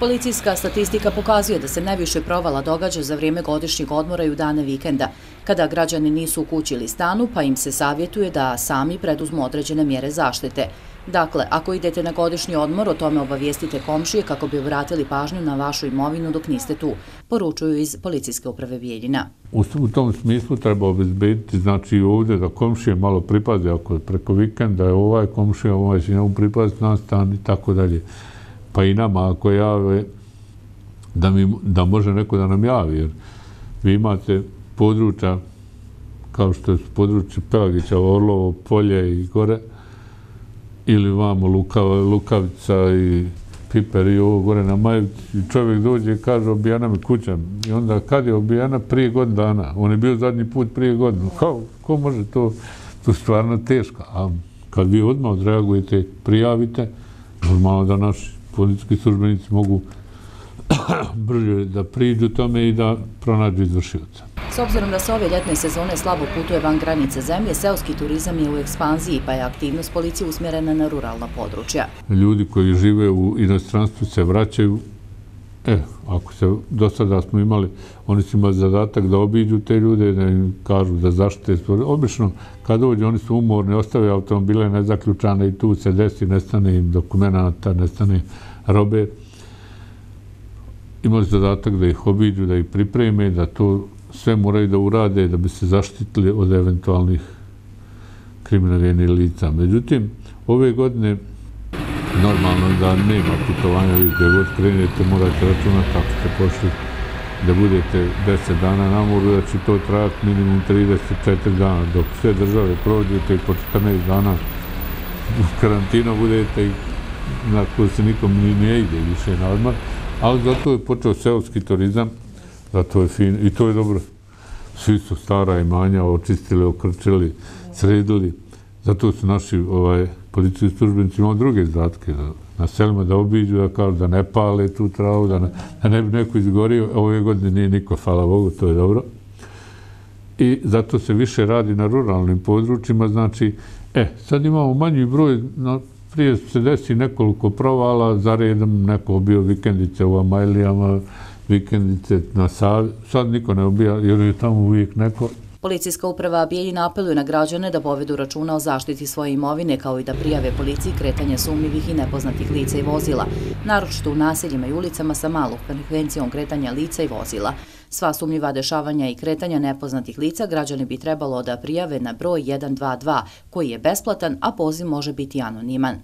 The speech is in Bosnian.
Policijska statistika pokazuje da se najviše provala događa za vrijeme godišnjeg odmora i u dane vikenda, kada građani nisu u kući ili stanu, pa im se savjetuje da sami preduzmu određene mjere zaštite. Dakle, ako idete na godišnji odmor, o tome obavijestite komšije kako bi obratili pažnju na vašu imovinu dok niste tu, poručuju iz Policijske uprave Bijeljina. U tom smislu treba obezbediti, znači ovdje da komšije malo pripaze, ako je preko vikenda je ovaj komšija, ovaj će njemu pripaziti na stan i tako dalje pa i nama ako jave da, mi, da može neko da nam javi, jer vi imate područja kao što je područje Pelagića, Orlovo, Polje i gore, ili vamo Luka, Lukavica i Piper i ovo gore na Majevici. Čovjek dođe i kaže obijana mi kuća. I onda kad je obijana? Prije godin dana. On je bio zadnji put prije godinu. Kao, ko može to? To stvarno teško. A kad vi odmah odreagujete, prijavite, normalno da naši policijski službenici mogu brže da priđu tome i da pronađu izvršilca. S obzirom da se ove ljetne sezone slabo putuje van granice zemlje, seoski turizam je u ekspanziji, pa je aktivnost policije usmjerena na ruralna područja. Ljudi koji žive u inostranstvu se vraćaju E, ako se do sada smo imali, oni su imali zadatak da obiđu te ljude, da im kažu da zaštite stvore. Obično, kad dođe, oni su umorni, ostave automobile nezaključane i tu se desi, nestane im dokumenta, nestane robe. Imali su zadatak da ih obiđu, da ih pripreme, da to sve moraju da urade da bi se zaštitili od eventualnih kriminalnih lica. Međutim, ove godine normalno da nema putovanja, gdje god krenete, morate računati kako ste pošli da budete 10 dana na moru, da će to trajati minimum 34 dana, dok sve države prođete i po 14 dana u karantinu budete i na koju se nikom ni ne ide više na odmah, ali zato je počeo seoski turizam, zato je fin i to je dobro. Svi su stara imanja očistili, okrčili, sredili, zato su naši ovaj, policijski službenici imaju druge zadatke na selima da obiđu, da kao da ne pale tu travu, da ne, da ne bi neko izgorio. Ove godine nije niko, hvala Bogu, to je dobro. I zato se više radi na ruralnim područjima, znači, e, sad imamo manji broj, no, prije se desi nekoliko provala, za redom neko obio vikendice u Amajlijama, vikendice na Savi, sad niko ne obija, jer je tamo uvijek neko, Policijska uprava Bijeljina apeluje na građane da povedu računa o zaštiti svoje imovine kao i da prijave policiji kretanje sumnjivih i nepoznatih lica i vozila, naročito u naseljima i ulicama sa malom frekvencijom kretanja lica i vozila. Sva sumnjiva dešavanja i kretanja nepoznatih lica građani bi trebalo da prijave na broj 122 koji je besplatan, a poziv može biti anoniman.